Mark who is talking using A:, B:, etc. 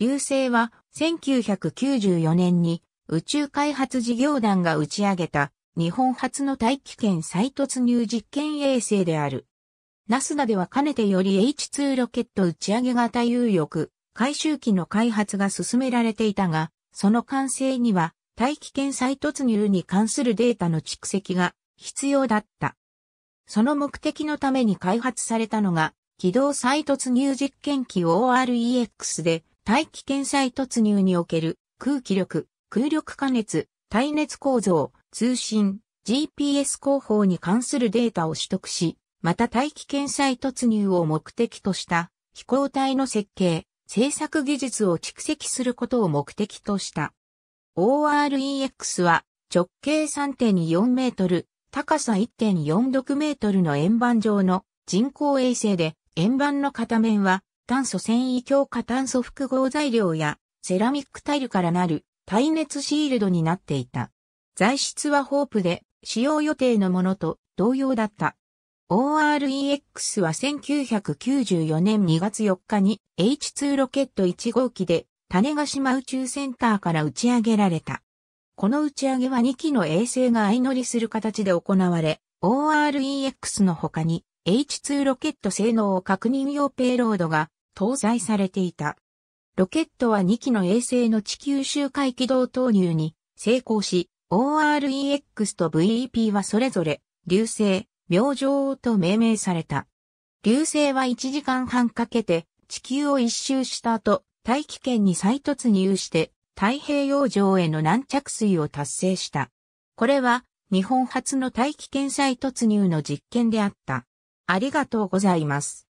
A: 流星は1994年に宇宙開発事業団が打ち上げた日本初の大気圏再突入実験衛星である。ナスダではかねてより H2 ロケット打ち上げ型有力回収機の開発が進められていたが、その完成には大気圏再突入に関するデータの蓄積が必要だった。その目的のために開発されたのが、軌道再突入実験機 OREX で、大気圏再突入における空気力、空力加熱、耐熱構造、通信、GPS 広報に関するデータを取得し、また大気圏再突入を目的とした飛行体の設計、製作技術を蓄積することを目的とした。OREX は直径3.4メートル、高さ1.46メートルの円盤状の人工衛星で、円盤の片面は炭素繊維強化炭素複合材料やセラミックタイルからなる耐熱シールドになっていた。材質はホープで使用予定のものと同様だった。OREX は1994年2月4日に H2 ロケット1号機で種子島宇宙センターから打ち上げられた。この打ち上げは2機の衛星が相乗りする形で行われ、OREX の他に H2 ロケット性能を確認用ペイロードが搭載されていた。ロケットは2機の衛星の地球周回軌道投入に成功し、OREX と VEP はそれぞれ流星、明星と命名された。流星は1時間半かけて地球を一周した後、大気圏に再突入して太平洋上への軟着水を達成した。これは日本初の大気圏再突入の実験であった。ありがとうございます。